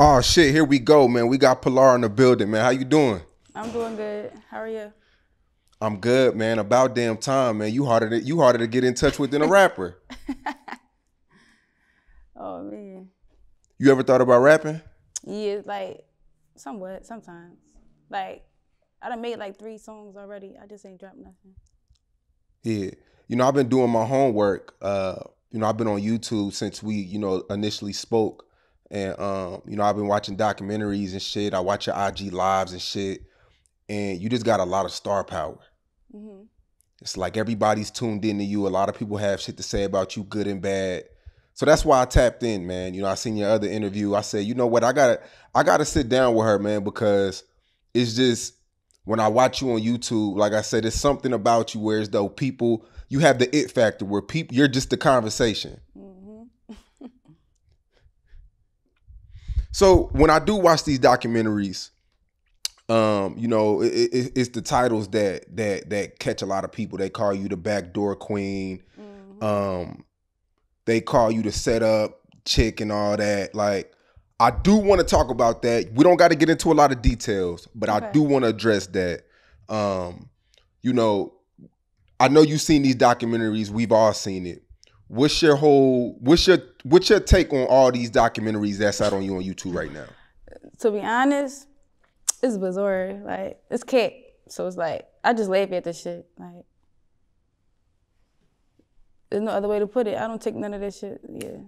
Oh shit, here we go, man. We got Pilar in the building, man. How you doing? I'm doing good. How are you? I'm good, man. About damn time, man. You harder to you harder to get in touch with than a rapper. Oh man. You ever thought about rapping? Yeah, like somewhat, sometimes. Like I done made like three songs already. I just ain't dropped nothing. Yeah. You know, I've been doing my homework. Uh, you know, I've been on YouTube since we, you know, initially spoke. And um, you know, I've been watching documentaries and shit. I watch your IG lives and shit. And you just got a lot of star power. hmm It's like everybody's tuned into you. A lot of people have shit to say about you, good and bad. So that's why I tapped in, man. You know, I seen your other interview. I said, you know what, I gotta, I gotta sit down with her, man, because it's just when I watch you on YouTube, like I said, it's something about you where as though people, you have the it factor where people, you're just the conversation. hmm So when I do watch these documentaries, um, you know, it, it, it's the titles that that that catch a lot of people. They call you the backdoor queen. hmm um they call you the setup chick and all that like i do want to talk about that we don't got to get into a lot of details but i do want to address that um you know i know you've seen these documentaries we've all seen it what's your whole what's your what's your take on all these documentaries that's out on you on youtube right now To be honest, it's bizarre. Like it's cat. So it's like I just laugh at this shit. Like there's no other way to put it. I don't take none of that shit. Yeah.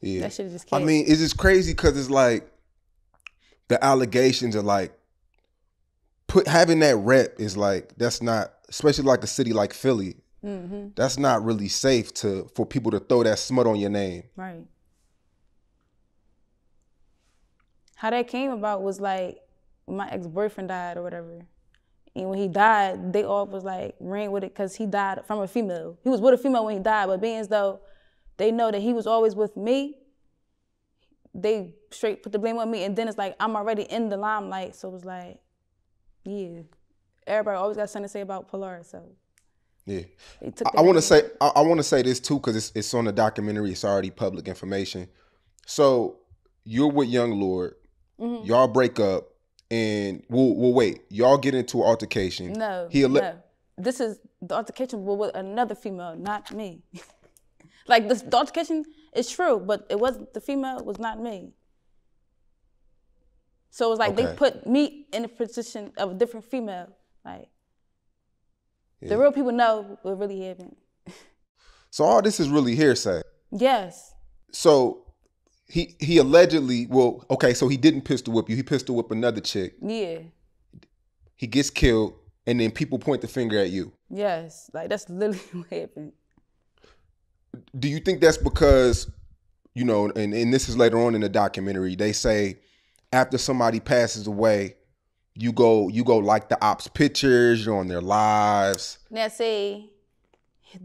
yeah That shit is just i mean it's just crazy because it's like the allegations are like put having that rep is like that's not especially like a city like philly hmm that's not really safe to for people to throw that smut on your name. Right. How that came about was like my ex boyfriend died or whatever. And when he died, they all was like ran with it because he died from a female. He was with a female when he died, but being as though they know that he was always with me, they straight put the blame on me. And then it's like I'm already in the limelight, so it was like, yeah. Everybody always got something to say about Pilar, so Yeah, took. I, want to say I, I want to say this too because it's it's on the documentary. It's already public information. So you're with Young Lord. Mhm. Y'all break up, and we'll we'll wait. Y'all get into an altercation. No, He ele- no. This is the altercation with another female, not me. like this, the altercation is true, but it wasn't the female. Was not me. So it was like Okay. they put me in a position of a different female. Like Yeah. the real people know what really happened. So all this is really hearsay. Yes, So he he allegedly well okay so he didn't pistol whip you. He pistol whip another chick. yeah, He gets killed, and then people point the finger at you. yes. Like that's literally what happened. do you think that's because you know and, and this is later on in the documentary they say after somebody passes away you go you go like the ops pictures you're on their lives Now say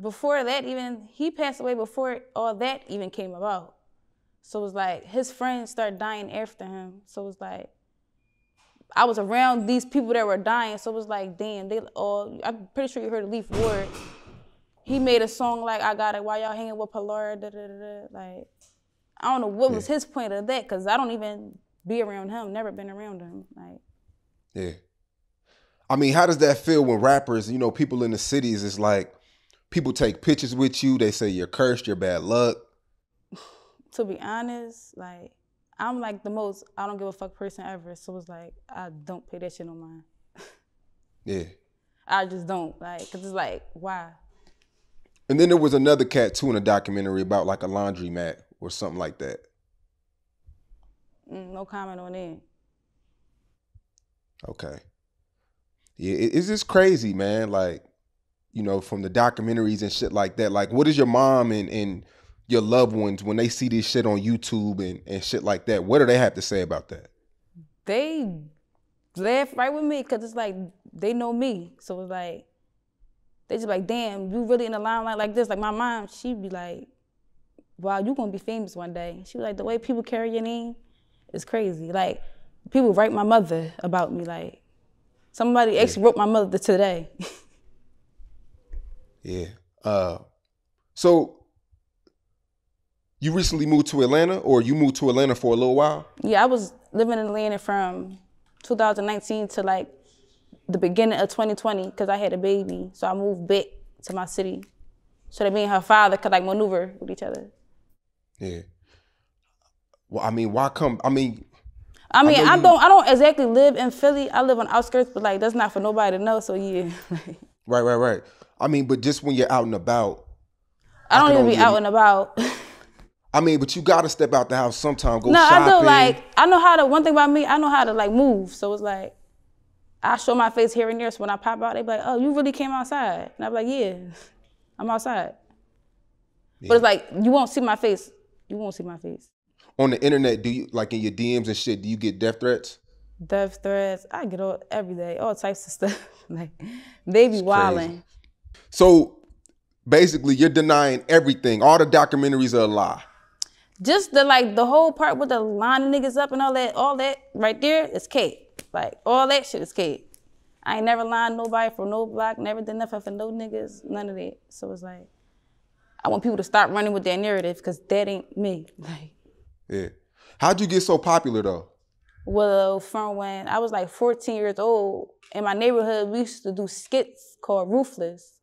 before that even he passed away before all that even came about. So it was like his friends started dying after him. So it was like I was around these people that were dying. So it was like, damn, they all I'm pretty sure you heard Leaf Ward. He made a song like I got it while y'all hanging with Pilar, da da da da. Like I don't know what was his point of that, cause I don't even be around him, never been around him. Like yeah i mean how does that feel when rappers you know people in the cities is like people take pictures with you they say you're cursed you're bad luck to be honest, like I'm like the most I don't give a fuck person ever. So it's like I don't pay that shit on mine. yeah I just don't like because it's like why? and then there was another cat too in a documentary about like a laundromat or something like that Mm, no comment on it. Okay. Yeah, it- it's just crazy, man. Like, you know, from the documentaries and shit like that. Like, what is your mom and, and your loved ones when they see this shit on YouTube and, and shit like that? What do they have to say about that? They laugh right with me because it's like they know me. So it's like they just like, damn, you really in the limelight like this. Like my mom, she'd be like, wow, you gonna be famous one day. She was like, the way people carry your name is crazy. Like people write my mother about me. Like somebody actually wrote my mother today. Yeah. Uh, so you recently moved to Atlanta, or you moved to Atlanta for a little while? Yeah, I was living in Atlanta from 2019 to like the beginning of 2020 because I had a baby. So I moved back to my city so that me and her father could like maneuver with each other. Yeah. Well, I mean, why come? I mean, I mean, know I, don't I don't exactly live in Philly. I live on outskirts, but like that's not for nobody to know. So yeah, right, right, right. I mean, but just when you're out and about, I don't even be out and about. I mean, but you gotta step out the house sometime. Go no, shopping. I do like I know how to. One thing about me, I know how to like move. So it's like I show my face here and there. So when I pop out, they be like, "Oh, you really came outside?" And I'm like, "Yeah, I'm outside." But it's like you won't see my face. You won't see my face. On the internet. Do you like in your DMs and shit? Do you get death threats? Death threats. I get all every day, all types of stuff. like they be wilding. So basically, you're denying everything. All the documentaries are a lie. Just the like the whole part with the lining niggas up and all that, all that right there is cake. Like all that shit is cake. I ain't never lined nobody for no block, never did nothing for no niggas, none of that. So it's like I want people to stop running with their narrative because that ain't me. Like Yeah. How'd you get so popular though? Well, from when I was like 14 years old, in my neighborhood, we used to do skits called Roofless.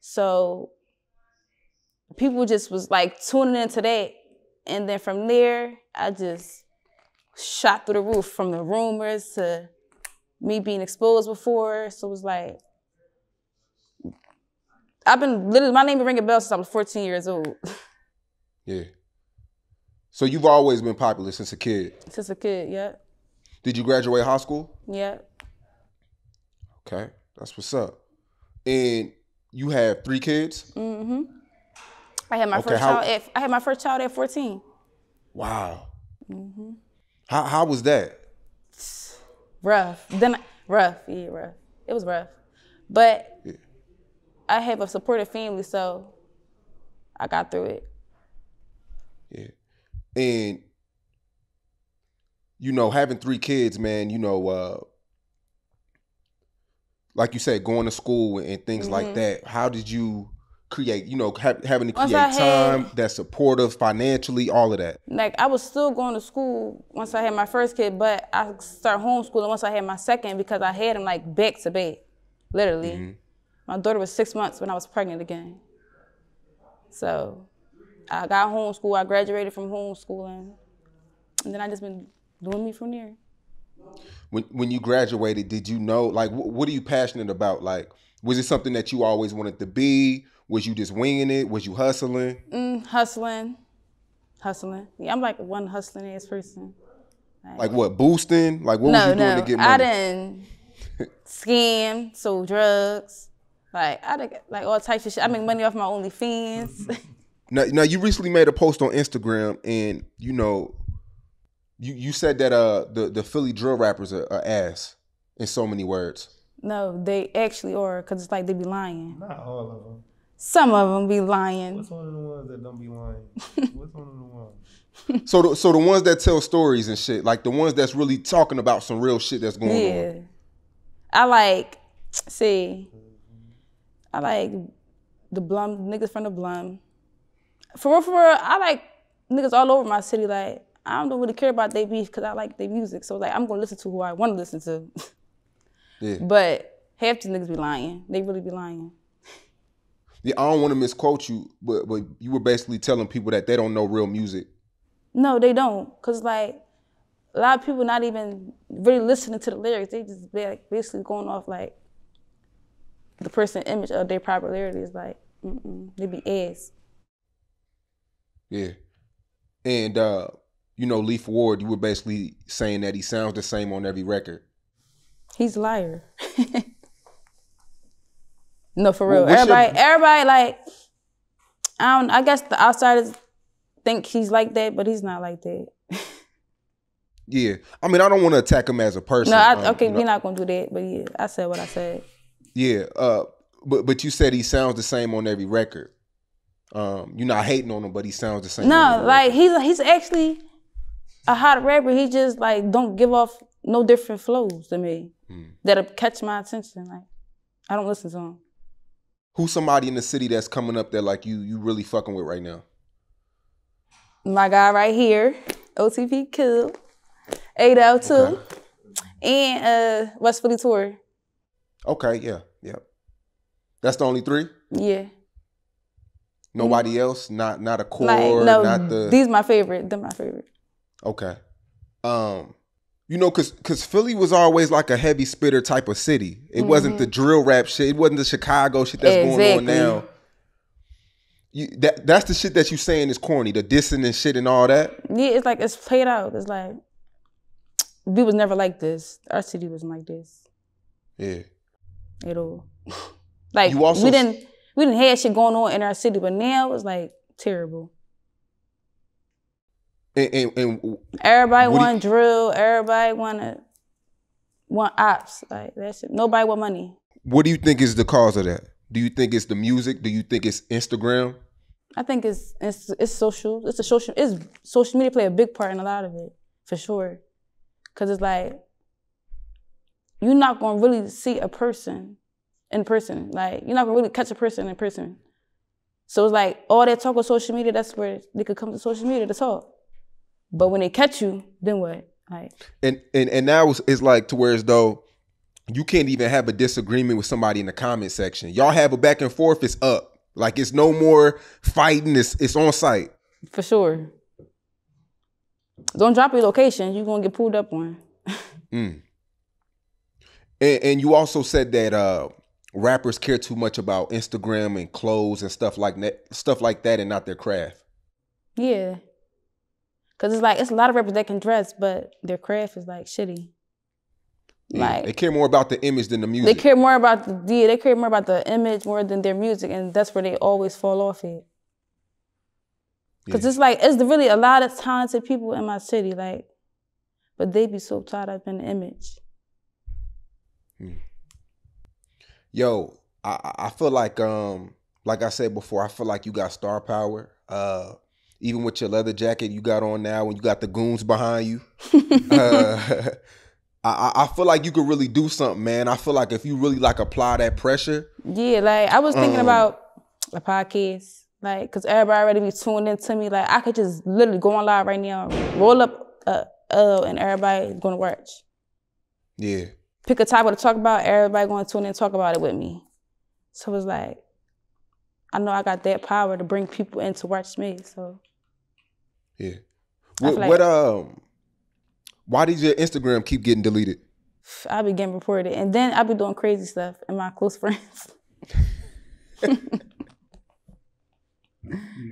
So people just was like tuning into that. And then from there, I just shot through the roof from the rumors to me being exposed before. So it was like, I've been literally, my name been ringing bells since I was 14 years old. Yeah. So you've always been popular since a kid. Since a kid, yeah. Did you graduate high school? Yeah. Okay, that's what's up. And you have three kids. Mm-hmm. I had my Okay, first how- child at I had my first child at 14. Wow. Mm-hmm. How how was that? Rough. Then rough, yeah, rough. It was rough. But Yeah. I have a supportive family, so I got through it. Yeah. And you know, having three kids, man, you know, uh like you said, going to school and things like that. How did you create, you know, ha- having to Mm-hmm. Create had- time that's supportive financially, all of that? Like I was still going to school once I had my first kid, but I started homeschooling once I had my second because I had him like back to back, literally. My daughter was six months when I was pregnant again. So I got homeschool. I graduated from homeschooling, and then I just been doing me from there. When when you graduated, did you know like wh- what are you passionate about? Like was it something that you always wanted to be? Was you just winging it? Was you hustling? Mm, hustling, hustling. Yeah, I'm like one hustling ass person. Like what? Boosting? Like what was you doing no, to get money? I didn't scam, sold drugs. Like I did like all types of shit. I make money off my OnlyFans. Now, now you recently made a post on Instagram, and you know, you you said that uh the the Philly drill rappers are, are ass in so many words. no, they actually are, cause it's like they be lying. Not all of them. Some of them be lying. What's one of the ones that don't be lying? What's one of the ones? So the, so the ones that tell stories and shit, like the ones that's really talking about some real shit that's going on. Yeah. I like, see, I like the Blum, niggas from the Blum. For real, for real, I like niggas all over my city. Like, I don't really care about their beef because I like their music. So, like, I'm going to listen to who I want to listen to. Yeah. but half the niggas be lying. They really be lying. Yeah, I don't want to misquote you, but but you were basically telling people that they don't know real music. No, they don't. Cause like a lot of people not even really listening to the lyrics. They just be like basically going off like the person image of their popularity is like, mm-mm, they be ass. Yeah. And uh, you know, Leaf Ward, you were basically saying that he sounds the same on every record. He's a liar. no, for Well, real. your- everybody, everybody like, I don't. I guess the outsiders think he's like that, but he's not like that. Yeah. I mean, I don't want to attack him as a person. No, I, um, okay, you know. we're not gonna do that. But yeah, I said what I said. Yeah, uh, but but you said he sounds the same on every record. Um, you're not hating on him, but he sounds the same. No, like he's he's actually a hot rapper. He just like don't give off no different flows to me Hmm. that'll catch my attention. Like I don't listen to him. Who's somebody in the city that's coming up that like you you really fucking with right now? My guy right here, OTP Kill, 802, Okay. and uh West Philly Tour. Okay, yeah, yeah. That's the only three. Yeah. Nobody else. Not not a core. Like no, not the. these my favorite. They're my favorite. Okay. Um, you know, cause cause Philly was always like a heavy spitter type of city. It wasn't the drill rap shit. It wasn't the Chicago shit that's going on Mm-hmm. Now. You, that that's the shit that you saying is corny, the dissing and shit and all that. Yeah, it's like it's played out. It's like we was never like this. Our city wasn't like this Yeah. at all. Like You also we didn't we didn't have shit going on in our city, but now it's like terrible. And and, and Everybody do you- want drill. Everybody want to want ops. Like that's shit. Nobody want money. what do you think is the cause of that? Do you think it's the music? Do you think it's Instagram? I think it's it's it's social. It's a social. It's social media play a big part in a lot of it for sure. Cause it's like you're not gonna really see a person in person. Like you're not gonna really catch a person in person. So it's like all that talk on social media. That's where they could come to social media to talk. But when they catch you, then what? Like And and and now it's, it's like to where as though you can't even have a disagreement with somebody in the comment section. Y'all have a back and forth. It's up. Like it's no more fighting. It's it's on site. for sure. Don't drop your location. You're gonna get pulled up on. And, and you also said that uh, rappers care too much about Instagram and clothes and stuff like that, stuff like that, and not their craft. Yeah. Cause it's like it's a lot of rappers that can dress, but their craft is like shitty. Yeah, Like they care more about the image than the music. they care more about the yeah, they care more about the image more than their music, and that's where they always fall off it. Cause Yeah. it's like it's really a lot of talented people in my city, like, but they be so tied up in the image. Hmm. Yo, I, I- feel like um, like I said before, I feel like you got star power. Uh, even with your leather jacket you got on now, when you got the goons behind you. uh, I, I- feel like you could really do something, man. I feel like if you really like apply that pressure, Yeah, like I was thinking Um, about a podcast, like, cause everybody already be tuned into me. Like, I could just literally go on live right now, roll up a L, and everybody gonna watch. yeah. Pick a topic to talk about, everybody gonna tune in and talk about it with me. So it's like, I know I got that power to bring people in to watch me. So Yeah. What, like- what um why did your Instagram keep getting deleted? I be getting reported, and then I be doing crazy stuff in my close friends. You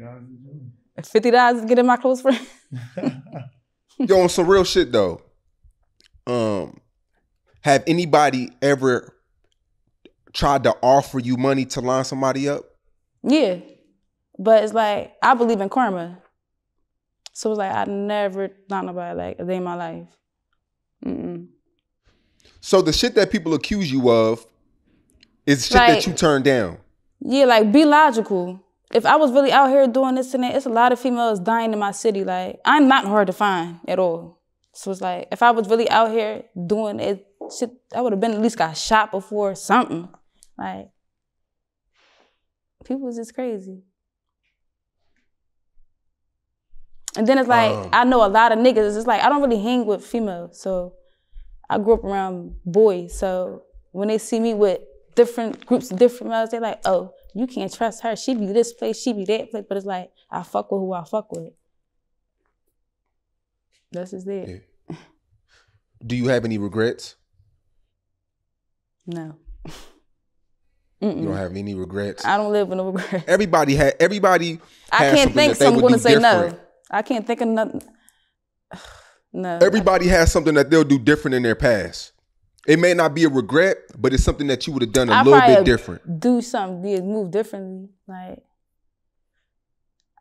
guys are doing. Fifty dollars to get in my close friends. Yo, on some real shit though. Um have anybody ever tried to offer you money to line somebody up? Yeah. But it's like I believe in karma. So it's like I never thought nobody like a day in my life. Mm-mm. So the shit that people accuse you of is shit Like- that you turned down. Yeah, like be logical. If I was really out here doing this and that, it's a lot of females dying in my city. Like I'm not hard to find at all. So it's like if I was really out here doing it, shit, I would have been at least got shot before or something. Like people is just crazy. And then it's like Um. I know a lot of niggas. It's like I don't really hang with females, so I grew up around boys. So when they see me with different groups of different males, they're like, "Oh, you can't trust her. She be this place, she be that place." But it's like I fuck with who I fuck with. That's just it. Yeah. Do you have any regrets? No, You don't have any regrets. I don't live with no regret. everybody had everybody I has can't think someone would gonna do say different. no. I can't think of nothing. No. Everybody has something that they'll do different in their past. It may not be a regret, but it's something that you would have done a I little bit different. Do something, move differently. Like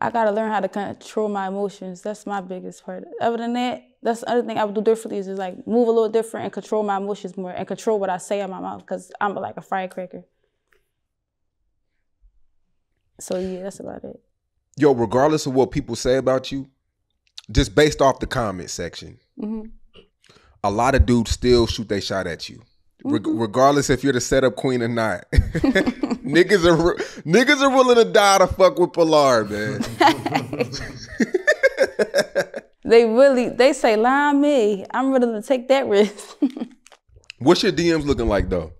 I gotta learn how to control my emotions. That's my biggest part. Other than that, that's the other thing I would do differently is just like move a little different and control my emotions more and control what I say in my mouth because I'm like a firecracker. So yeah, that's about it. Yo, regardless of what people say about you, just based off the comment section, Mhm. a lot of dudes still shoot they shot at you. Mm-hmm. regardless if you're the setup queen or not. niggas are niggas are willing to die to fuck with Pilar, man. They really they say lie me. I'm ready to take that risk. What's your DMs looking like though?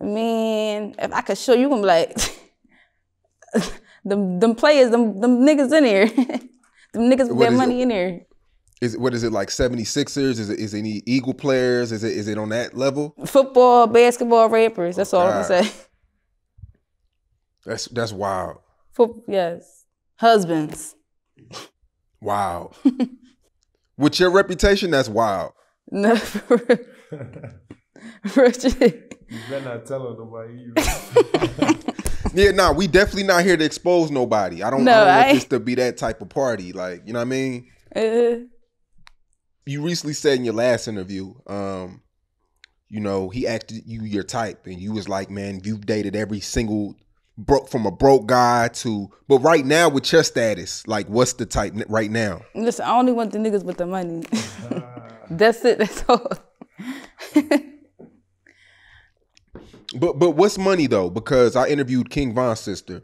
Man, if I could show you, I'm like them them players, them them niggas in here. them niggas with What their money it? in there. Is it what is it like 76ers? Is it is it any Eagle players? Is it is it on that level? Football, basketball, rappers. That's all I'm gonna say. That's that's wild. Foot, yes. Husbands. Wow. With your reputation, that's wild. No, for real. Real. You better not tell her nobody. either. Yeah, nah, we definitely not here to expose nobody. I don't, No, I don't want I- this to be that type of party. Like, you know what I mean? Uh, You recently said in your last interview, um, you know, he asked you your type, and you was like, man, you've dated every single broke from a broke guy to, but right now with your status, like, what's the type right now? listen, I only want the niggas with the money. That's it. That's all. But but what's money though? Because I interviewed King Von's sister,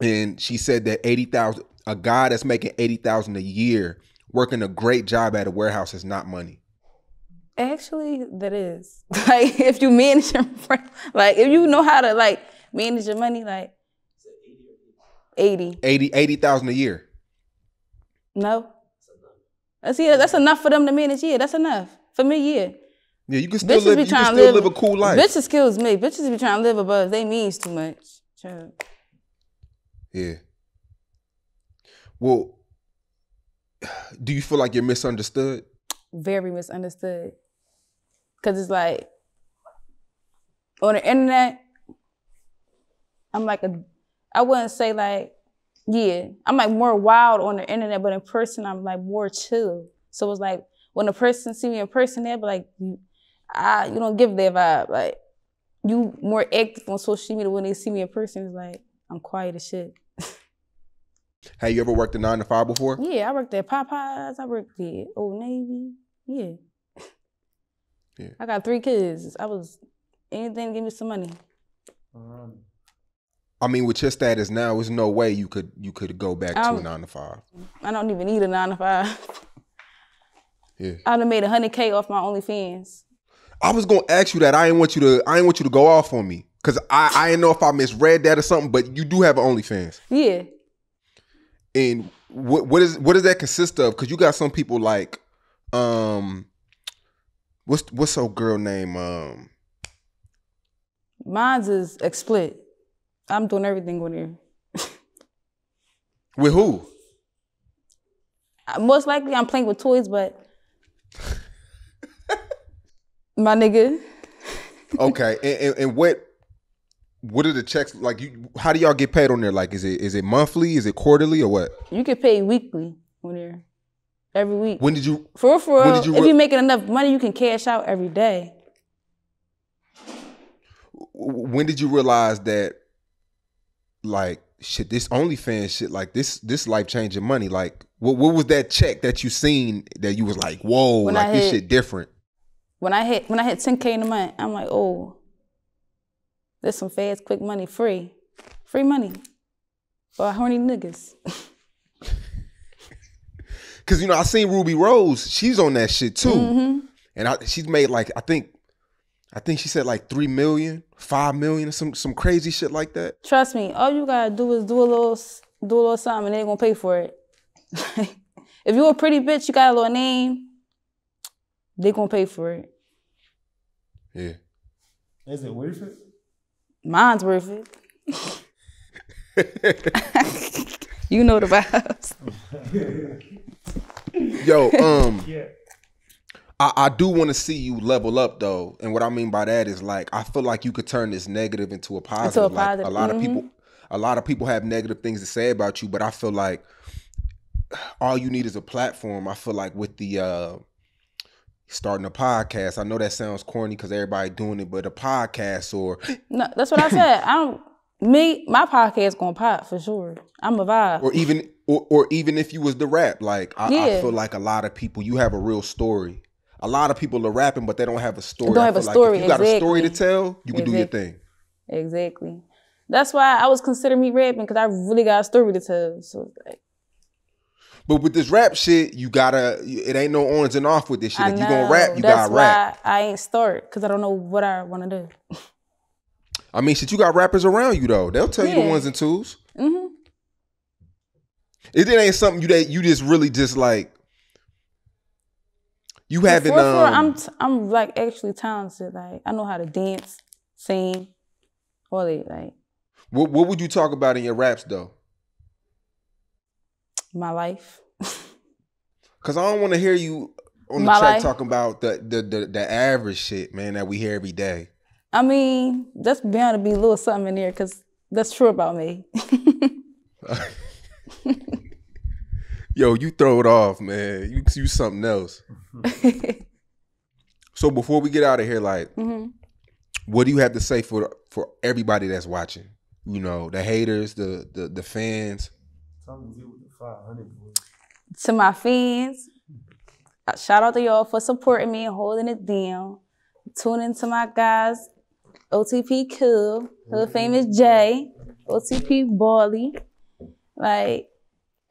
and she said that eighty thousand, a guy that's making eighty thousand a year, working a great job at a warehouse is not money. Actually, that is like if you manage your like if you know how to like manage your money, like eighty. 80 80,000 a year. No, that's yeah, that's enough for them to manage. Yeah, that's enough for me. Yeah, Yeah, you can still bitches live. be You can still live, live a cool life. Bitches kills me. Bitches be trying to live above they means too much. Child. Yeah. Well, do you feel like you're misunderstood? very misunderstood. Cause it's like on the internet, I'm like a I wouldn't say like, yeah, I'm like more wild on the internet, but in person I'm like more chill. So it's like when a person see me in person, they'll be like, you, I, you don't give their vibe. Like you more active on social media when they see me in person, it's like I'm quiet as shit. Have you ever worked a nine to five before? Yeah, I worked at Popeyes. I worked at Old Navy. Yeah. Yeah. I got three kids. I was anything to give me some money. Um, I mean, with your status now, there's no way you could you could go back to a nine to five. I don't even need a nine to five. Yeah. I'd have made a hundred K off my OnlyFans. I was gonna ask you that. I didn't want you to. I didn't want you to go off on me because I I didn't know if I misread that or something. But you do have an OnlyFans, Yeah. and what what is what does that consist of? Because you got some people like, um, what's what's her girl name? Um, Mine's is explit. I'm doing everything on there. with who? Uh, Most likely I'm playing with toys, but my nigga. Okay, and, and, and what what are the checks like? You how do y'all get paid on there? Like, is it is it monthly? Is it quarterly or what? You get paid weekly on there. Every week. When did you? For real, for When real, did you if you're making enough money, you can cash out every day. When did you realize that? Like shit, this OnlyFans shit, like this this life changing money. Like, what what was that check that you seen that you was like, whoa, When like this hit- shit different. When I hit when I hit 10k in a month, I'm like, oh, there's some fast, quick money, free, free money for horny niggas. Cause you know I seen Ruby Rose, she's on that shit too, Mm-hmm. and I, she's made like I think, I think she said like three million, five million, or some some crazy shit like that. Trust me, all you gotta do is do a little, do a little something, and they gonna pay for it. if you a pretty bitch, you got a little name, they gonna pay for it. Yeah. is it worth it? Mine's worth it. you know the vibes. Yo, um, Yeah. I, I do want to see you level up though, and what I mean by that is like I feel like you could turn this negative into a positive. Like positive, a lot of mhm. people, a lot of people have negative things to say about you, but I feel like all you need is a platform. I feel like with the uh starting a podcast, I know that sounds corny because everybody doing it, but a podcast or No, that's what I said. I don't. Me, my podcast gonna pop for sure. I'm a vibe. or even or, or even if you was the rap, like I, I feel like a lot of people you have a real story. A lot of people are rapping, but they don't have a story. Don't have a story, Like if you got a story to tell, you can do your Exactly. thing. Exactly. That's why I was considering me rapping because I really got a story to tell. So like, But with this rap shit, you gotta. It ain't no on and off with this shit. I If know. you gonna rap, you That's gotta rap. why I ain't start because I don't know what I want to do. I mean, shit, you got rappers around you though. They'll tell you the ones and twos. hmm It, it ain't something you that you just really just like. You haven't. Before, um, I'm t- I'm like actually talented. Like I know how to dance, sing, all that. Like what, what would you talk about in your raps though? my life. Cause I don't want to hear you on the My track life. talking about the, the the the average shit, man, that we hear every day. I mean, that's bound to be a little something in there because that's true about me. Yo, you throw it off, man. You you something else. So before we get out of here, like, hmm what do you have to say for for everybody that's watching? You know, the haters, the the the fans. To do with the 500 boys. to my fans, uh, shout out to y'all for supporting me and holding it down. Tune into my guys, OTP Cool, Hood Famous J, OTP Bally. Like,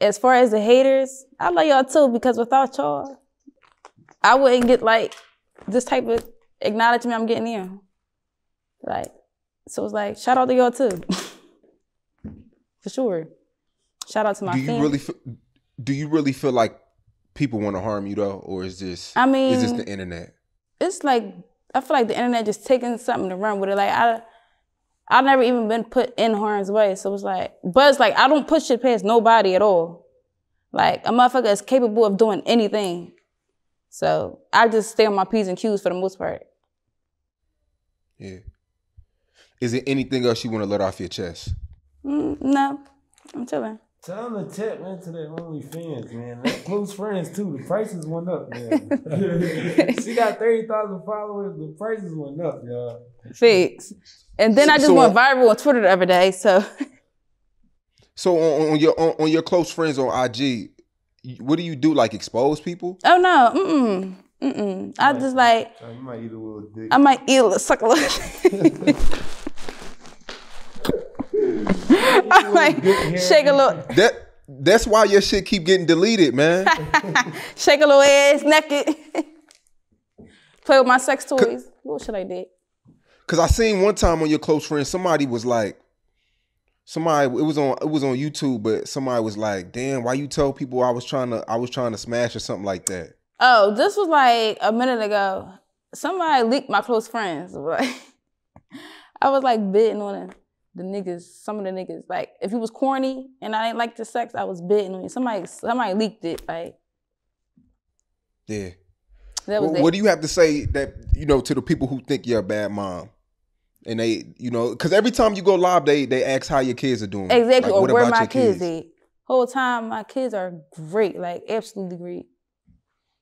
as far as the haters, I love y'all too because without y'all, I wouldn't get like this type of acknowledgement I'm getting in. Like, so it's like, shout out to y'all too. For sure. Shout out to my do you fans. really do you really feel like people want to harm you though, or is this I mean, is this the internet? it's like I feel like the internet just taking something to run with it. Like I, I never even been put in harm's way, so it's like, but it's like I don't push it past nobody at all. Like a motherfucker is capable of doing anything, so I just stay on my p's and q's for the most part. Yeah. Is there anything else you want to let off your chest? Mm, no, I'm chilling. Tell them to tap into their OnlyFans, man. They're close friends too. The prices went up, man. she got 30,000 followers. The prices went up, y'all. Fix. And then I just So- went viral on Twitter the other day. So So on, on your on, on your close friends on IG, what do you do? Like expose people? oh no, mm mm Mm-mm. I just like So you might eat a little dick. I might eat a little, suck a little. I might shake a little, That that's why your shit keep getting deleted, man. shake a little ass naked. Play with my sex toys. What should I do? Cause I seen one time on your close friend, somebody was like, somebody it was on it was on YouTube, but somebody was like, "Damn, why you tell people I was trying to I was trying to smash or something like that." Oh, this was like a minute ago. Somebody leaked my close friends. Like, I was like bidding on the, the niggas, some of the niggas. Like, if he was corny and I didn't like the sex, I was on you. Somebody, somebody leaked it. Like, Yeah. that was What, it. what do you have to say that you know to the people who think you're a bad mom, and they you know because every time you go live, they they ask how your kids are doing. Exactly. Like, or where my your kids, at. Whole time my kids are great, like absolutely great.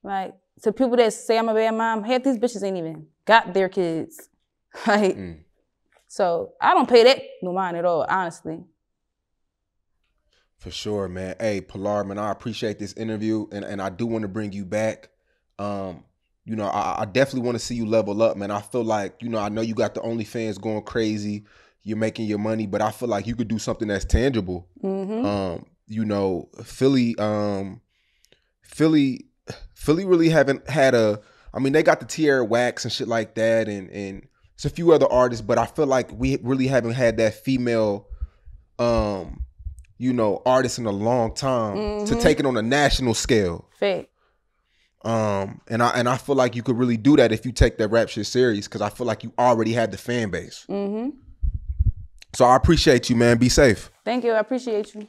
Like to people that say I'm a bad mom, half these bitches ain't even got their kids. Like Mm. So I don't pay that no mind at all, honestly. For sure, man. Hey, Pilar, man, I appreciate this interview, and, and I do want to bring you back. Um, you know, I, I definitely want to see you level up, man. I feel like, you know, I know you got the OnlyFans going crazy, you're making your money, but I feel like you could do something that's tangible. hmm Um, you know, Philly, um, Philly, Philly really haven't had a. I mean, they got the Tierra Whack and shit like that, and and it's a few other artists, but I feel like we really haven't had that female, um, you know, artist in a long time to Mhm. take it on a national scale. Fact. Um, and I and I feel like you could really do that if you take that rap shit serious, because I feel like you already had the fan base. Mm-hmm. So I appreciate you, man. Be safe. Thank you. I appreciate you.